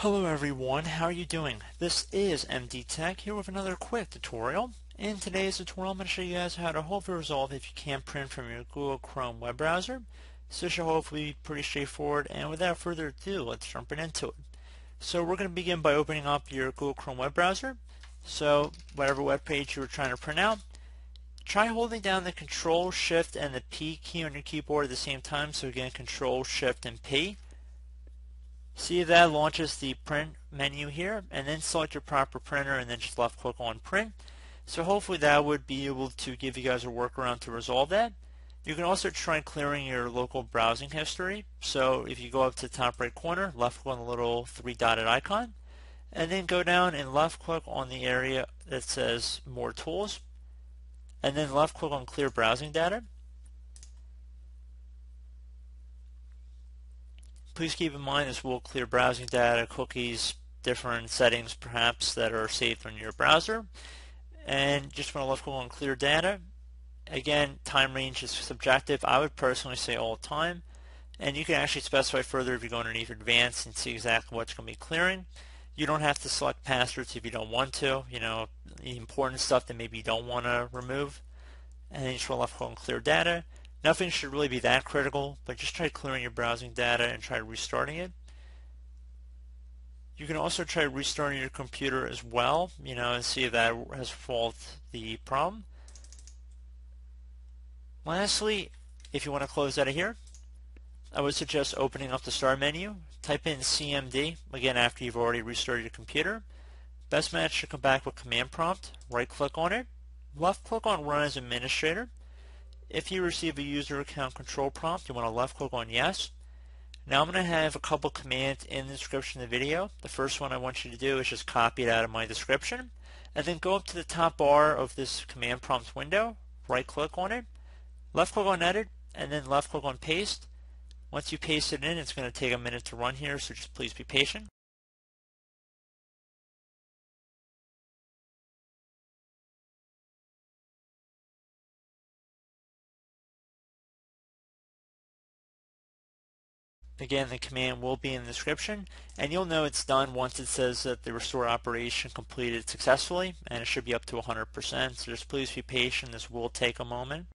Hello everyone, how are you doing? This is MD Tech here with another quick tutorial. In today's tutorial I'm going to show you guys how to hopefully resolve if you can't print from your Google Chrome web browser. So this should hopefully be pretty straightforward and without further ado let's jump right into it. So we're going to begin by opening up your Google Chrome web browser. So whatever web page you were trying to print out, try holding down the Control Shift and the P key on your keyboard at the same time. So again Control Shift and P. See that launches the print menu here and then select your proper printer and then just left click on print. So hopefully that would be able to give you guys a workaround to resolve that. You can also try clearing your local browsing history. So if you go up to the top right corner, left click on the little three dotted icon, and then go down and left click on the area that says more tools, and then left click on clear browsing data. Please keep in mind this will clear browsing data, cookies, different settings perhaps that are saved on your browser. And just want to left click on clear data. Again, time range is subjective. I would personally say all time. And you can actually specify further if you go underneath advanced and see exactly what's going to be clearing. You don't have to select passwords if you don't want to. You know, important stuff that maybe you don't want to remove. And then you just want to left click on clear data. Nothing should really be that critical, but just try clearing your browsing data and try restarting it. You can also try restarting your computer as well, you know, and see if that has solved the problem. Lastly, if you want to close out of here, I would suggest opening up the start menu, type in CMD, again after you've already restarted your computer. Best match should come back with command prompt, right click on it, left click on run as administrator, if you receive a user account control prompt, you want to left click on yes. Now I'm going to have a couple commands in the description of the video. The first one I want you to do is just copy it out of my description and then go up to the top bar of this command prompt window, right click on it, left click on edit, and then left click on paste. Once you paste it in, it's going to take a minute to run here, so just please be patient. Again, the command will be in the description, and you'll know it's done once it says that the restore operation completed successfully, and it should be up to 100%. So just please be patient. This will take a moment.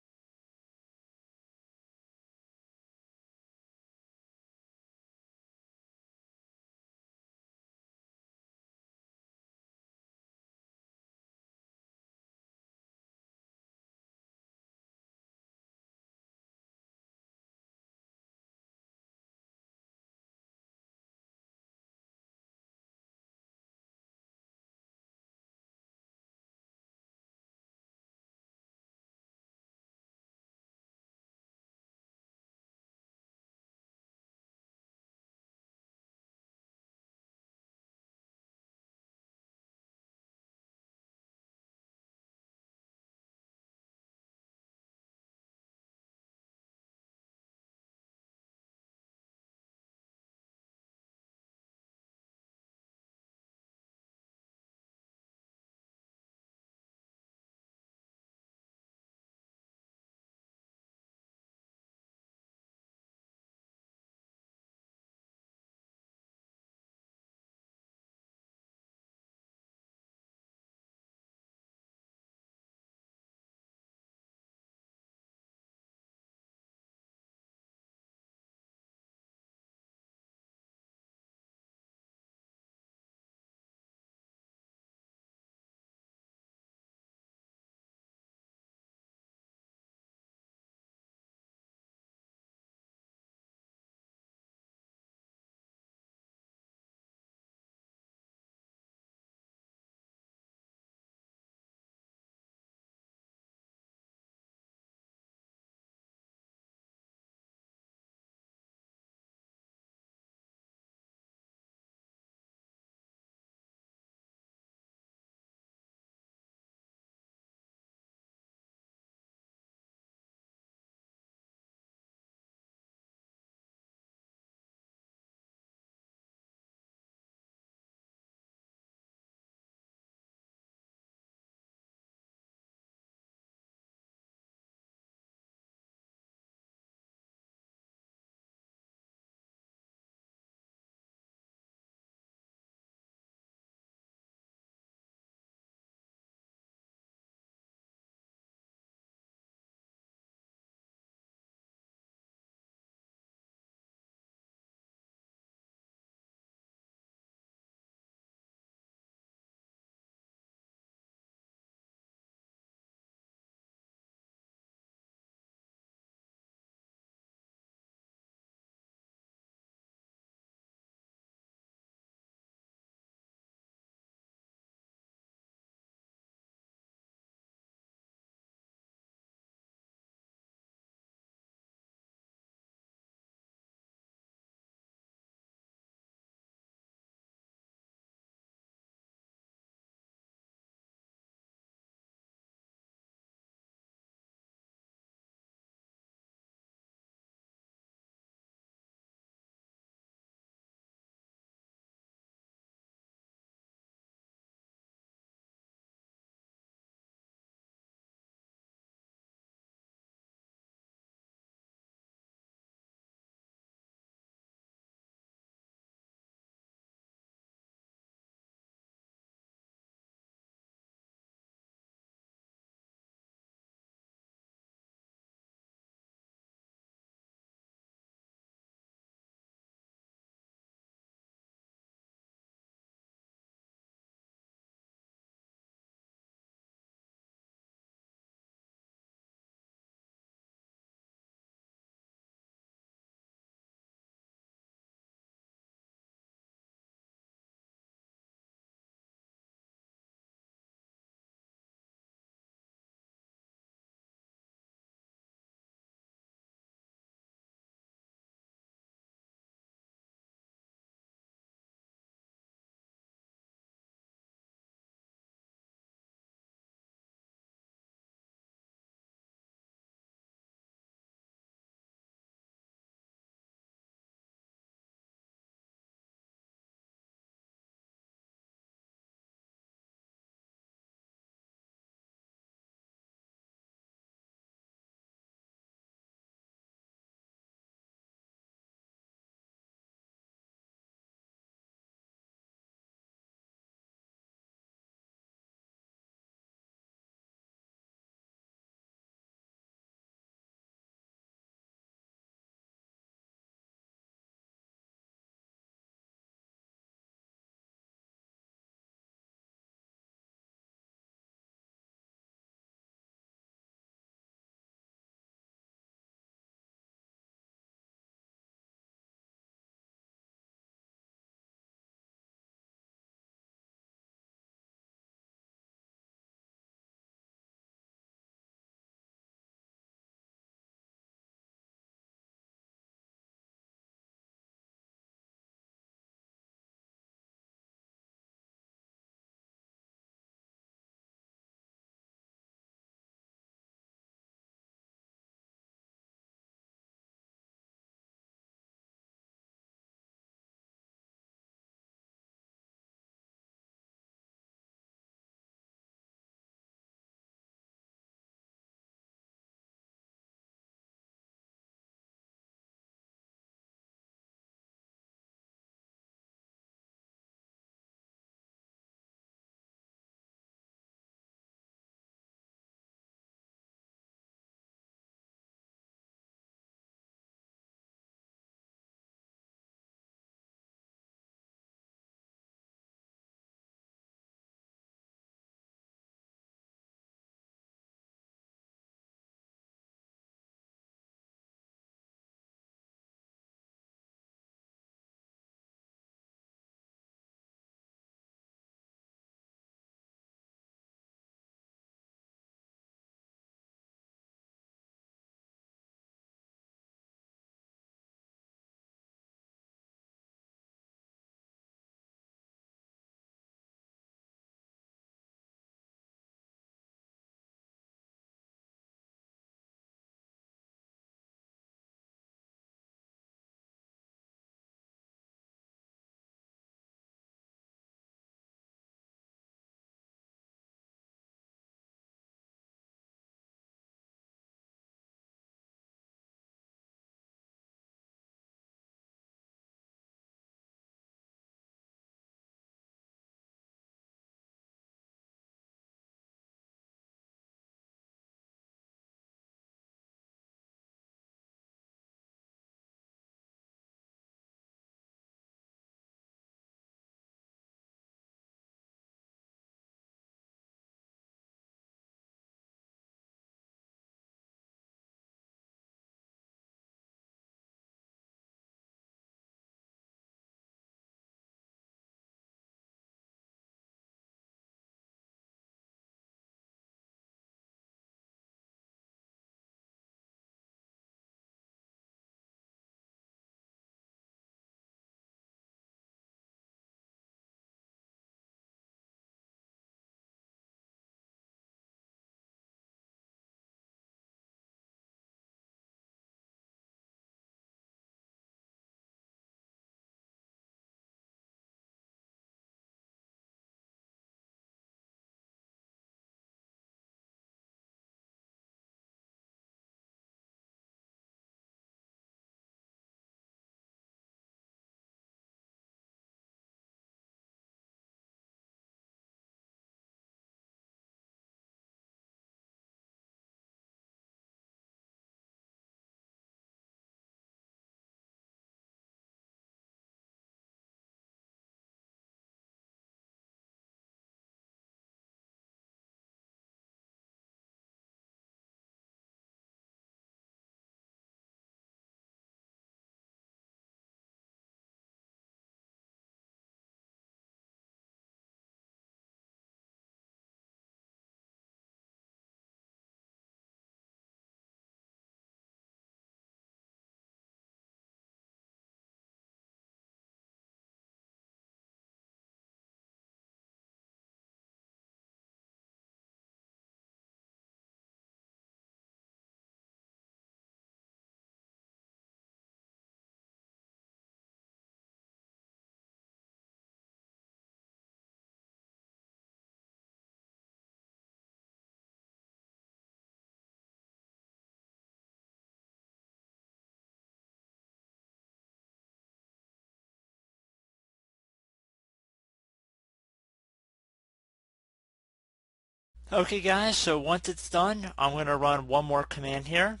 Okay guys, so once it's done, I'm going to run one more command here.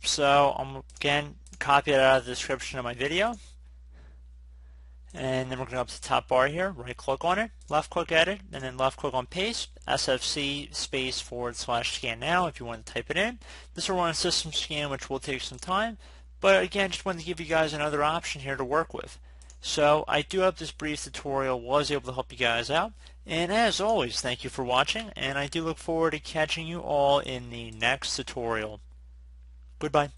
So I'm again copy it out of the description of my video. And then we're going to go up to the top bar here, right click on it, left click edit, and then left click on paste, SFC space forward slash scan now if you want to type it in. This will run a system scan which will take some time, but again just wanted to give you guys another option here to work with. So I do hope this brief tutorial was able to help you guys out. And as always, thank you for watching, and I do look forward to catching you all in the next tutorial. Goodbye.